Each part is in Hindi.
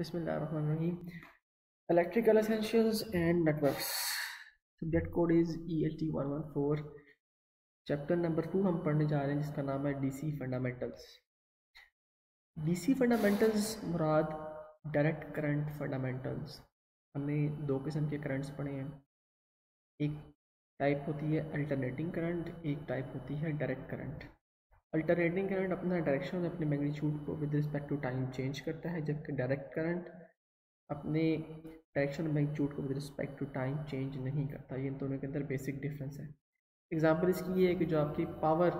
Bismillahirrahmanirrahim. Electrical Essentials and Networks. Subject code is ELT114. Chapter number two हम पढ़ने जा रहे हैं, जिसका नाम है डीसी फंडामेंटल्स डीसी फंडामेंटल्स मुराद डायरेक्ट करंट फंडामेंटल्स हमने दो किस्म के करंट्स पढ़े हैं एक टाइप होती है अल्टरनेटिंग करंट एक टाइप होती है डायरेक्ट करंट अल्टरनेटिंग करंट अपना डायरेक्शन अपने मैग्नीट्यूड को with respect to time change करता है, जबकि डायरेक्ट करंट अपने डायरेक्शन और मैग्नीट्यूड को with respect to time change नहीं करता। ये इन दोनों के अंदर बेसिक डिफरेंस है। एग्ज़ाम्पल इसकी ये है कि जो आपकी पावर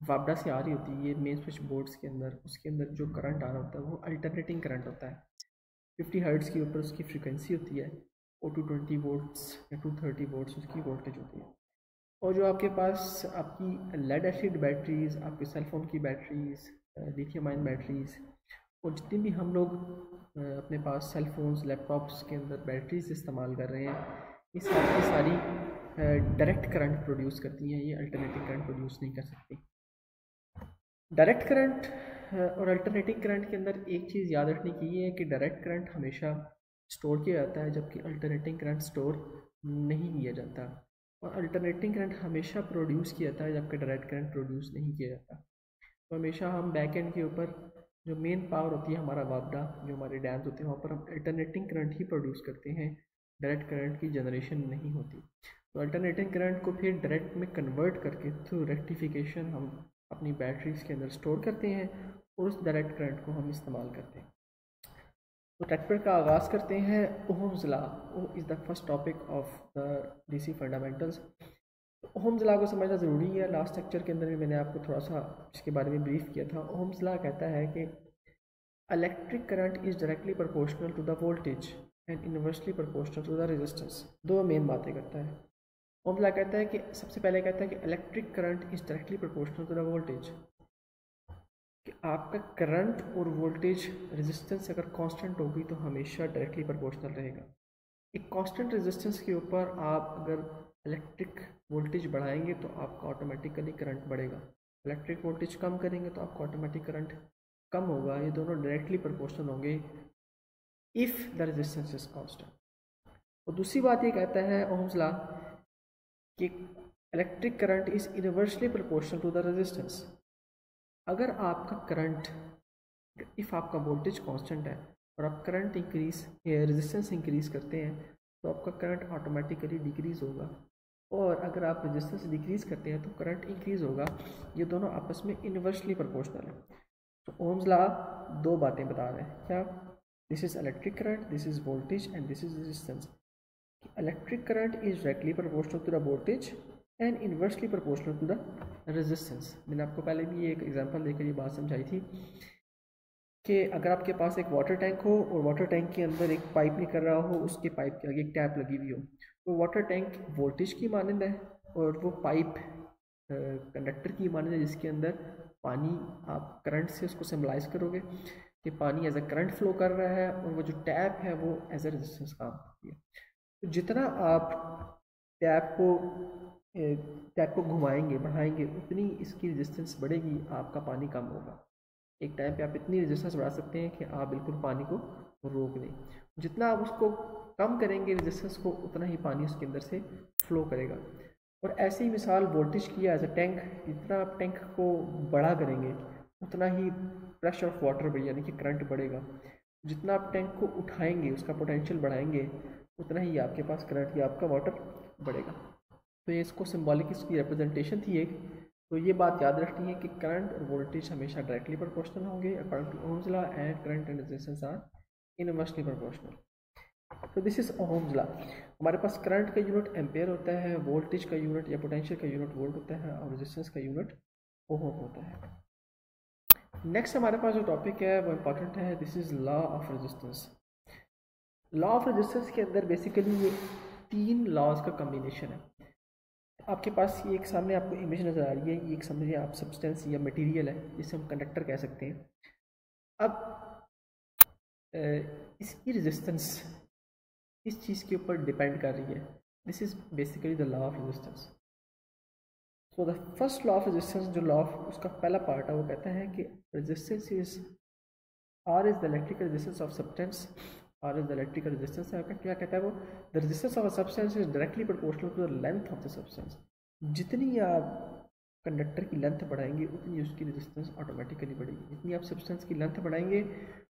वापडा से आ रही होती है, ये मेन स्विच बोर्ड्स के अंदर, उसके अंदर जो करंट आ रहा होता है, वो अल्टरनेटिंग करंट होता है। फिफ्टी हर्ट्स के ऊपर उसकी फ्रिक्वेंसी होती है और टू ट्वेंटी वोल्ट्स या टू थर्टी वोल्ट्स उसकी वोल्टेज होती है। और जो आपके पास आपकी लेड एसिड बैटरीज़ आपके सेलफोन की बैटरीज़ लिथियम आयन बैटरीज़ और जितनी भी हम लोग अपने पास सेल फोन्स लैपटॉप्स के अंदर बैटरीज इस्तेमाल कर रहे हैं, ये सारी सारी डायरेक्ट करंट प्रोड्यूस करती हैं, ये अल्टरनेटिव करंट प्रोड्यूस नहीं कर सकती। डायरेक्ट करंट और अल्टरनेटिव करंट के अंदर एक चीज़ याद रखने की ये है कि डायरेक्ट करंट हमेशा स्टोर किया जाता है, जबकि अल्टरनेटिव करंट स्टोर नहीं किया जाता। और अल्टरनेटिंग करंट हमेशा प्रोड्यूस किया जाता है जबकि डायरेक्ट करंट प्रोड्यूस नहीं किया जाता तो हमेशा हम बैक एंड के ऊपर जो मेन पावर होती है, हमारा वापडा, जो हमारे डैम्स होते हैं, वहाँ पर हम अल्टरनेटिंग करंट ही प्रोड्यूस करते हैं। डायरेक्ट करंट की जनरेशन नहीं होती। तो अल्टरनेटिंग करंट को फिर डायरेक्ट में कन्वर्ट करके थ्रू रेक्टिफिकेशन हम अपनी बैटरीज के अंदर स्टोर करते हैं और उस डायरेक्ट करंट को हम इस्तेमाल करते हैं। चैप्टर का आगाज़ करते हैं, Ohm's law is the first topic of the DC fundamentals Ohm's law को समझना ज़रूरी है लास्ट लेक्चर के अंदर भी मैंने आपको थोड़ा सा इसके बारे में ब्रीफ किया था। ओहम्स लॉ कहता है कि electric current is directly proportional to the voltage and inversely proportional to the resistance दो मेन बातें करता है। ओहम्स लॉ कहता है कि, सबसे पहले कहता है कि electric current is directly proportional to the voltage कि आपका करंट और वोल्टेज रेजिस्टेंस अगर कांस्टेंट होगी तो हमेशा डायरेक्टली प्रोपोर्शनल रहेगा। एक कांस्टेंट रेजिस्टेंस के ऊपर आप अगर इलेक्ट्रिक वोल्टेज बढ़ाएँगे तो आपका ऑटोमेटिकली करंट बढ़ेगा। इलेक्ट्रिक वोल्टेज कम करेंगे तो आपका ऑटोमेटिक करंट कम होगा। ये दोनों डायरेक्टली प्रोपोर्शनल होंगे if the resistance is constant और दूसरी बात ये कहता है ओम्स कि electric current is inversely proportional to the resistance अगर आपका करंट इफ़ आपका वोल्टेज कांस्टेंट है और आप करंट इंक्रीज रेजिस्टेंस इंक्रीज करते हैं तो आपका करंट ऑटोमेटिकली डिक्रीज होगा। और अगर आप रेजिस्टेंस डिक्रीज करते हैं तो करंट इंक्रीज होगा। ये दोनों आपस में इन्वर्सली प्रोपोर्शनल है। तो ओम्स लॉ दो बातें बता रहे हैं। क्या? This is electric current this is voltage and this is resistance electric current is directly proportional to the voltage and inversely proportional to the resistance मैंने आपको पहले भी एक एग्जांपल देकर ये बात समझाई थी कि अगर आपके पास एक वाटर टैंक हो और वाटर टैंक के अंदर एक पाइप निकल रहा हो, उसके पाइप के आगे एक टैप लगी हुई हो तो वाटर टैंक वोल्टेज की मानंद है और वो पाइप कंडक्टर की मानंद है जिसके अंदर पानी आप करंट से उसको सिम्बलाइज करोगे कि पानी एज अ करंट फ्लो कर रहा है और वो जो टैप है वो एज अ रेजिस्टेंस काम करती है। तो जितना आप टैप को टैप को घुमाएँगे, बढ़ाएँगे, उतनी इसकी रेजिस्टेंस बढ़ेगी, आपका पानी कम होगा। एक टाइम पे आप इतनी रेजिस्टेंस बढ़ा सकते हैं कि आप बिल्कुल पानी को रोक दें जितना आप उसको कम करेंगे रेजिस्टेंस को उतना ही पानी उसके अंदर से फ्लो करेगा। और ऐसी मिसाल वोल्टेज की एज अ टैंक जितना आप टैंक को बड़ा करेंगे, उतना ही प्रेशर ऑफ़ वाटर बढ़, यानी कि करंट बढ़ेगा। जितना आप टैंक को उठाएँगे, उसका पोटेंशियल बढ़ाएँगे, उतना ही आपके पास करंट या आपका वाटर बढ़ेगा। तो ये इसको सिम्बॉलिक इसकी रिप्रेजेंटेशन थी एक। तो ये बात याद रखनी है कि करंट और वोल्टेज हमेशा डायरेक्टली प्रोपोर्शनल होंगे according to Ohm's law and current and resistance are inversely proportional तो दिस इज़ ओम्स लॉ हमारे पास करंट का यूनिट एम्पेयर होता है वोल्टेज का यूनिट या पोटेंशियल का यूनिट वोल्ट होता है, और रेजिस्टेंस का यूनिट ओम होता है। नेक्स्ट हमारे पास जो टॉपिक है, वो इंपॉर्टेंट है this is law of resistance law of resistance के अंदर बेसिकली ये तीन लॉज का कम्बिनेशन है। आपके पास ये एक सामने आपको इमेज नज़र आ रही है, ये एक समझिए आप सब्सटेंस या मटेरियल है, जिसे हम कंडक्टर कह सकते हैं। अब इसकी रेजिस्टेंस इस चीज़ के ऊपर डिपेंड कर रही है। This is basically the law of resistance so the first law of resistance जो लॉ ऑफ़ उसका पहला पार्ट है, वो कहता है कि resistance is R is the electrical resistance of substance R is the electrical resistance है आपका क्या कहता है वो? The resistance of a substance is directly proportional to the length of the substance जितनी आप कंडक्टर की लेंथ बढ़ाएँगे, उतनी उसकी रेजिस्टेंस ऑटोमेटिकली बढ़ेगी। जितनी आप सब्सटेंस की लेंथ बढ़ाएँगे,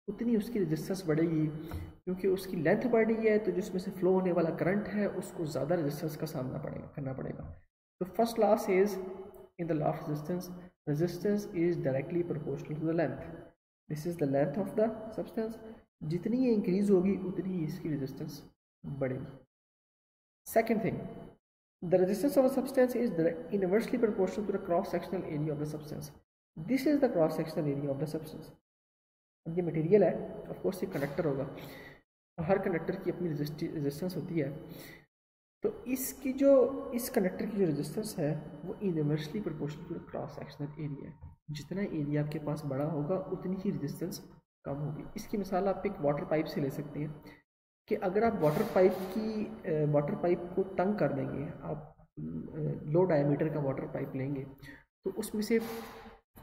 उतनी उसकी रेजिस्टेंस बढ़ेगी। क्योंकि उसकी लेंथ बढ़ रही है तो जिसमें से फ्लो होने वाला करंट है, उसको ज़्यादा रेजिस्टेंस का सामना पड़ेगा, करना पड़ेगा। तो first law says in the law of resistance resistance is directly proportional to the length this is the length of the substance जितनी ये इंक्रीज होगी, उतनी ही इसकी रेजिस्टेंस बढ़ेगी। Second thing the resistance of a substance is inversely proportional to the cross sectional area of the substance this is the cross sectional area of the substance अब ये मटेरियल है ऑफ़ कोर्स ये कंडक्टर होगा। हर कंडक्टर की अपनी रेजिस्टेंस होती है। तो इसकी जो, इस कंडक्टर की जो रेजिस्टेंस है, वो inversely proportional to cross sectional area है। जितना एरिया आपके पास बड़ा होगा, उतनी ही रेजिस्टेंस कम होगी। इसकी मिसाल आप एक वाटर पाइप से ले सकते हैं कि अगर आप वाटर पाइप की वाटर पाइप को तंग कर देंगे, आप लो डायमीटर का वाटर पाइप लेंगे तो उसमें से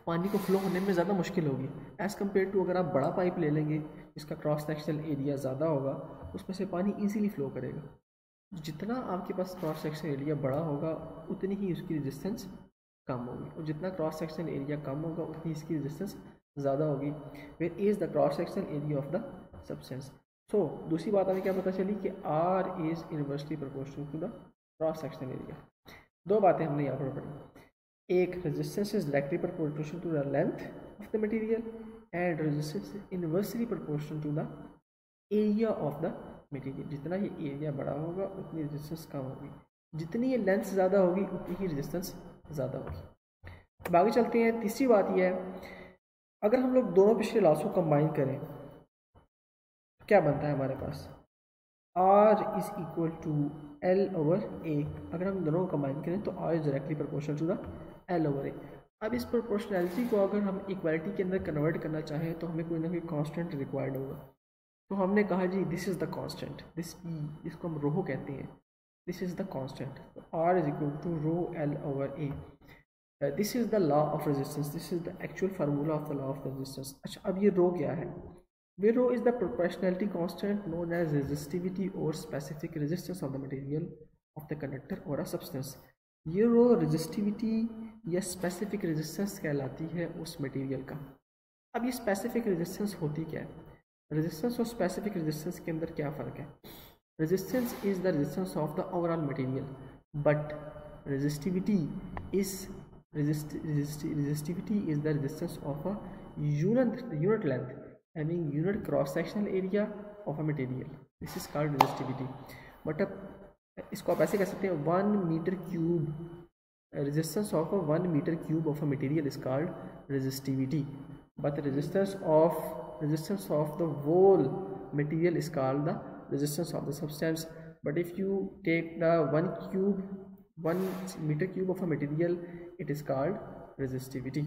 पानी को फ्लो होने में ज़्यादा मुश्किल होगी। एज़ कंपेयर टू अगर आप बड़ा पाइप ले लेंगे, जिसका क्रॉस सेक्शनल एरिया ज़्यादा होगा, उसमें से पानी ईजीली फ्लो करेगा। जितना आपके पास क्रॉस सेक्शन एरिया बड़ा होगा, उतनी ही उसकी रेजिस्टेंस कम होगी। और जितना क्रॉस सेक्शन एरिया कम होगा, उतनी इसकी रेजिस्टेंस ज़्यादा होगी। Where is the cross section area of the substance so दूसरी बात हमें क्या पता चली कि R is inversely proportional to the cross section area दो बातें हमने यहाँ पर पढ़ी। एक, resistance is directly proportional to the length of the material and resistance is inversely proportional to the area of the material जितना ये एरिया बड़ा होगा, उतनी रेजिस्टेंस कम होगी। जितनी ये लेंथ ज़्यादा होगी, उतनी ही रेजिस्टेंस ज़्यादा होगी। आगे चलते हैं। तीसरी बात यह है अगर हम लोग दोनों पिछले लॉस को कंबाइन करें, क्या बनता है हमारे पास? R is equal to L over A अगर हम दोनों को कंबाइन करें तो R is directly proportional to the L over A अब इस प्रोपोर्शनैलिटी को अगर हम इक्वालिटी के अंदर कन्वर्ट करना चाहें तो हमें कोई ना कोई कांस्टेंट रिक्वायर्ड होगा। तो हमने कहा जी this is the constant this ई इसको हम रोहो कहते हैं। This is the constant R is equal to rho L over A this is the law of resistance this is the actual formula of the law of resistance अच्छा अब ये रो क्या है? वे rho is the proportionality constant known as resistivity और specific resistance of the material of the conductor और अ सब्सटेंस ये रो रेजिस्टिविटी या स्पेसिफिक रेजिस्टेंस कहलाती है उस मटेरियल का। अब ये स्पेसिफिक रेजिस्टेंस होती क्या है? रेजिस्टेंस और स्पेसिफिक रेजिस्टेंस के अंदर क्या फ़र्क है? Resistance is the resistance of the overall material but resistivity is resistivity is the resistance of a unit unit length having unit cross sectional area of a material this is called resistivity but a इसको आप ऐसे कह सकते हैं one metre cube resistance of a one metre cube of a material is called resistivity but resistance of resistance of the whole material is called the resistance of the substance but if you take the one cube one meter cube of a material, it is called resistivity.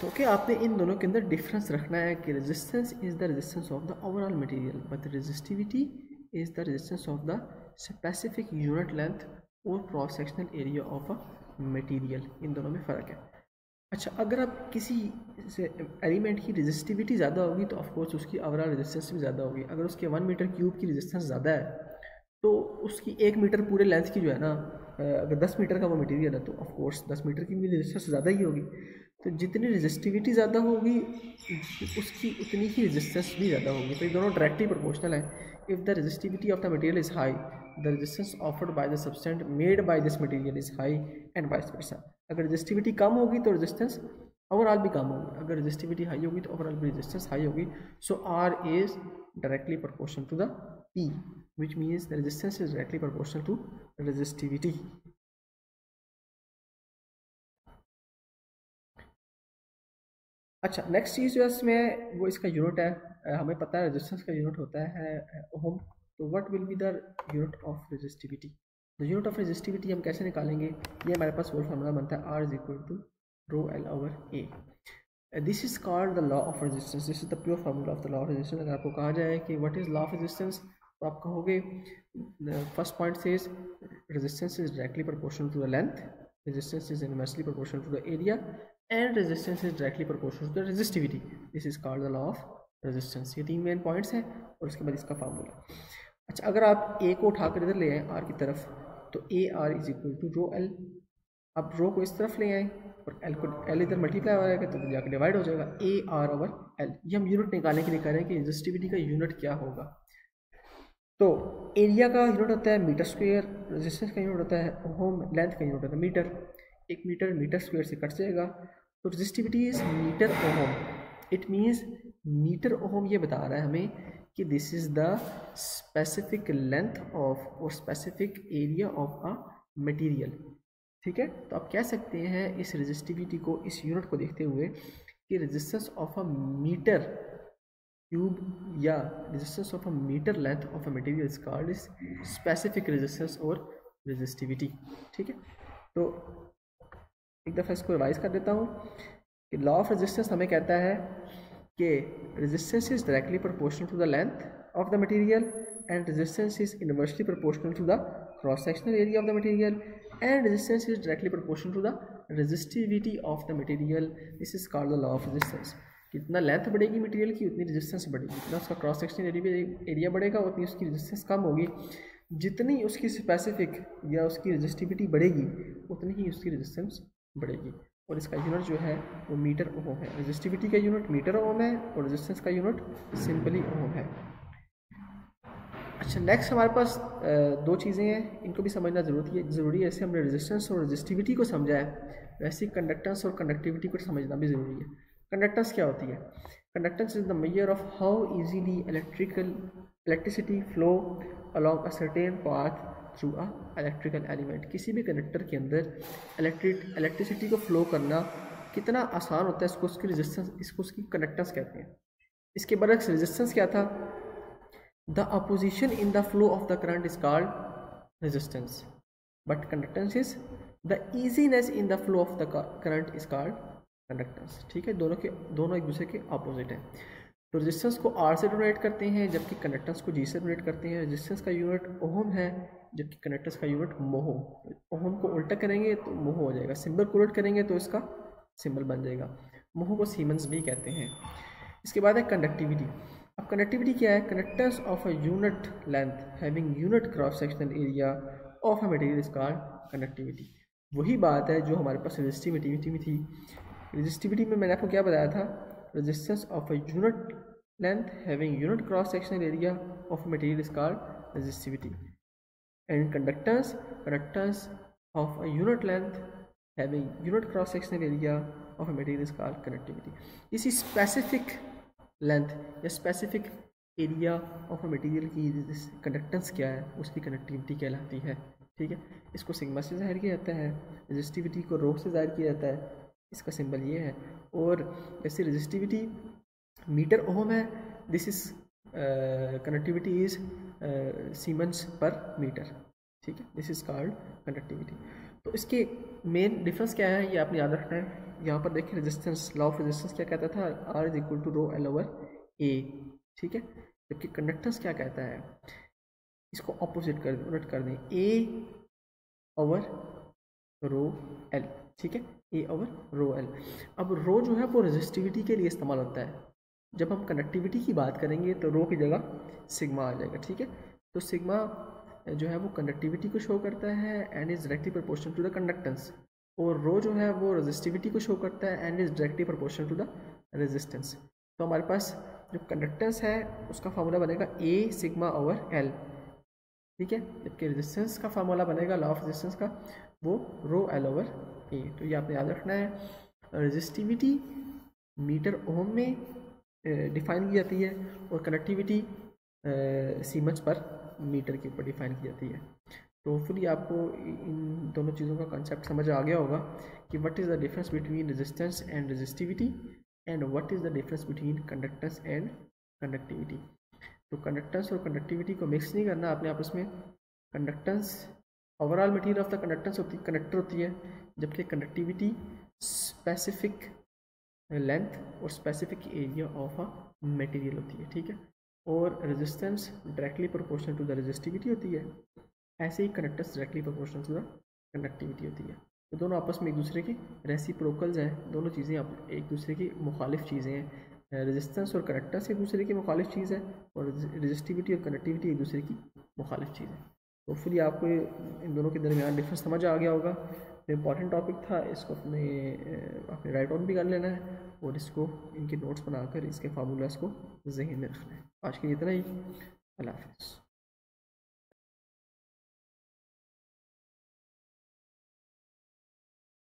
तो क्या आपने इन दोनों के अंदर डिफरेंस रखना है कि resistance is the resistance of the overall material but resistivity is the resistance of the specific unit length और cross sectional area of a material इन दोनों में फ़र्क है। अच्छा अगर आप किसी एलिमेंट की रेजिस्टिविटी ज़्यादा होगी तो ऑफकोर्स उसकी ओवरऑल रेजिस्टेंस भी ज़्यादा होगी। अगर उसके वन मीटर क्यूब की रेजिस्टेंस ज़्यादा है तो उसकी एक मीटर पूरे लेंथ की जो है ना अगर दस मीटर का वो मटेरियल है तो ऑफकोर्स दस मीटर की भी रेजिस्टेंस ज़्यादा ही होगी। तो जितनी रेजिस्टिविटी ज़्यादा होगी, उसकी उतनी ही रेजिस्टेंस भी ज़्यादा होगी। तो ये दोनों डायरेक्टली प्रोपोर्शनल है। If the resistivity of the material is high the resistance offered by the substance made by this material is high and vice versa. अगर resistivity कम होगी तो resistance ओवरऑल भी कम होगी। अगर रेजिस्टिविटी हाई होगी तो ओवरऑल भी रेजिस्टेंस हाई होगी। So R is directly proportional to the P which means the resistance is directly proportional to resistivity अच्छा नेक्स्ट चीज़ जो है इसमें, वो इसका यूनिट है। हमें पता है रेजिस्टेंस का यूनिट होता है ओम तो what will be the unit of resistivity the unit of resistivity हम कैसे निकालेंगे? ये हमारे पास वो फार्मूला बनता है R is equal to rho L over A this is called the law of resistance this is the pure formula of the law of resistance अगर आपको कहा जाए कि what is law of resistance तो आप कहोगे फ़र्स्ट पॉइंट से resistance is directly proportional to the length resistance is inversely proportional to the area, and resistance is directly proportional to the resistivity. This is called the law of resistance. ये तीन मेन पॉइंट्स हैं, और उसके बाद इसका फार्मूला अच्छा अगर आप ए को उठाकर इधर ले आए आर की तरफ़ तो A R is equal to rho L आप रो को इस तरफ़ ले आए, और एल को एल इधर मल्टीप्लाई हो जाएगा तो जाकर डिवाइड हो जाएगा ए आर ओवर एल ये हम यूनिट निकालने के लिए कह रहे हैं कि रेजिस्टिविटी का यूनिट क्या होगा? तो एरिया का यूनिट होता है मीटर स्क्वेयर रेजिस्टेंस का यूनिट होता है होम लेंथ का यूनिट होता है मीटर। एक मीटर मीटर स्क्वेयर से कट जाएगा। तो resistivity is metre ohm it means metre ohm ये बता रहा है हमें कि this is the specific length of और specific area of a material ठीक है? तो आप कह सकते हैं इस रजिस्टिविटी को, इस यूनिट को देखते हुए कि resistance of a metre cube या resistance of a metre length of a material is called is specific resistance और रेजिस्टिविटी ठीक है? तो एक दफ़ा इसको रिवाइज कर देता हूँ कि लॉ ऑफ़ रेजिस्टेंस हमें कहता है कि resistance is directly proportional to the length of the material and resistance is inversely proportional to the cross sectional area of the material and resistance is directly proportional to the resistivity of the material this is called the law of resistance कितना लेंथ बढ़ेगी मटेरियल की, उतनी रेजिस्टेंस बढ़ेगी। जितना उसका क्रॉस सेक्शन एरिया बढ़ेगा, उतनी उसकी रेजिस्टेंस कम होगी। जितनी उसकी स्पेसिफिक या उसकी रजिस्टिविटी बढ़ेगी, उतनी ही उसकी रेजिस्टेंस बढ़ेगी। और इसका यूनिट जो है, वो मीटर ओम है। रजिस्टिविटी का यूनिट मीटर ओम है और रेजिस्टेंस का यूनिट सिंपली ओम है। अच्छा नेक्स्ट हमारे पास दो चीज़ें हैं। इनको भी समझना ज़रूरत है ज़रूरी है जैसे हमने रेजिस्टेंस और रजिस्टिविटी को समझा है। वैसे कंडक्टेंस और कंडक्टिविटी को समझना भी ज़रूरी है। कंडक्टेंस क्या होती है? Conductance is the measure of how easily electrical electricity flow along a certain path through a electrical element किसी भी कंडक्टर के अंदर इलेक्ट्रिक इलेक्ट्रिसिटी को फ्लो करना कितना आसान होता है इसको उसकी रेजिस्टेंस इसको उसकी कंडक्टेंस कहते हैं। इसके बरक्स रेजिस्टेंस क्या था? The opposition in the flow of the current is called resistance but conductance is the easiness in the flow of the current is called conductance ठीक है? दोनों के, दोनों एक दूसरे के अपोजिट हैं। तो रेजिस्टेंस को आर से डोनेट करते हैं, जबकि कंडक्टेंस को जी से डोनेट करते हैं। रेजिस्टेंस का यूनिट ओहम है, जबकि कंडक्टेंस का यूनिट मोहो ओहम को उल्टा करेंगे तो मोहो हो जाएगा। सिंबल को करेंगे तो इसका सिंबल बन जाएगा। मोहो को सीमेंस भी कहते हैं। इसके बाद है कंडक्टिविटी अब कंडक्टिविटी क्या है? Conductance of a unit length having unit cross sectional area of a material is called conductivity वही बात है जो हमारे पास रेजिस्टिविटी में थी। रेजिस्टिविटी में मैंने आपको क्या बताया था? Resistance of a unit length having unit cross sectional area of material is called resistivity and conductance conductance of a unit length having unit cross sectional area of a material is called connectivity इसी स्पेसिफिक लेंथ या स्पेसिफिक एरिया ऑफ़ मटेरियल की कंडक्टेंस क्या है? उसकी कनेक्टिविटी कहलाती है। ठीक है? इसको सिग्मा से ज़ाहिर किया जाता है। रजिस्टिविटी को रो से ज़ाहिर किया जाता है। इसका सिंबल ये है। और जैसे रजिस्टिविटी मीटर ओम है this is connectivity is siemens पर मीटर ठीक है? दिस इज़ कॉल्ड कंडक्टिविटी तो इसके मेन डिफरेंस क्या है? ये आपने याद रखना है। यहाँ पर देखिए रेजिस्टेंस लॉ ऑफ़ रेजिस्टेंस क्या कहता था? R is equal to rho L over A ठीक है? जबकि कंडक्टेंस क्या कहता है? इसको ऑपोजिट कर उलट कर दें। ए ओवर रो एल ठीक है? ए ओवर रो एल अब रो जो है, वो रजिस्टिविटी के लिए इस्तेमाल होता है। जब हम कंडक्टिविटी की बात करेंगे तो रो की जगह सिग्मा आ जाएगा, ठीक है? तो सिग्मा जो है, वो कंडक्टिविटी को शो करता है and is directly proportional to the conductance और रो जो है, वो रजिस्टिविटी को शो करता है and is directly proportional to the resistance तो हमारे पास जो कंडक्टेंस है, उसका फार्मूला बनेगा ए सिग्मा ओवर एल ठीक है? जबकि रेजिस्टेंस का फार्मूला बनेगा लॉ ऑफ़ रेजिस्टेंस का, वो रो एल ओवर ए तो ये आपने याद रखना है। रजिस्टिविटी मीटर ओम में डिफाइन की जाती है और कनेक्टिविटी सीमच पर मीटर के ऊपर डिफाइन की जाती है। तो होपफुली आपको इन दोनों चीज़ों का कंसेप्ट समझ आ गया होगा कि what is the difference between resistance and resistivity and what is the difference between conductance and conductivity तो कंडक्टेंस और कंडक्टिविटी को मिक्स नहीं करना आपने आपस में। Conductance overall material of the conductance होती कंडक्टर होती है, जबकि कंडक्टिविटी स्पेसिफिक लेंथ और specific area of a material होती है, ठीक है? और resistance directly proportional to the resistivity होती है। ऐसे ही conductance directly proportional to the conductivity होती है। तो दोनों आपस में एक दूसरे की रेसिप्रोकल्स हैं, दोनों चीज़ें आप, एक दूसरे की मुखालिफ चीज़ें हैं। रेजिस्टेंस और कनेक्टेंस एक दूसरे की मुखालिफ चीज़ है और रजिस्टिविटी और कनेक्टिविटी एक दूसरे की मुखालिफ चीज़ है। तो फिर आपको इन दोनों के दरमियान डिफरेंस समझ आ गया होगा। इंपॉर्टेंट टॉपिक था, इसको अपने अपने राइट ऑन भी कर लेना है और इसको, इनके नोट्स बनाकर इसके फार्मूलाज को जहन में रखना है। आज के लिए इतना ही। अल्लाह हाफिज़।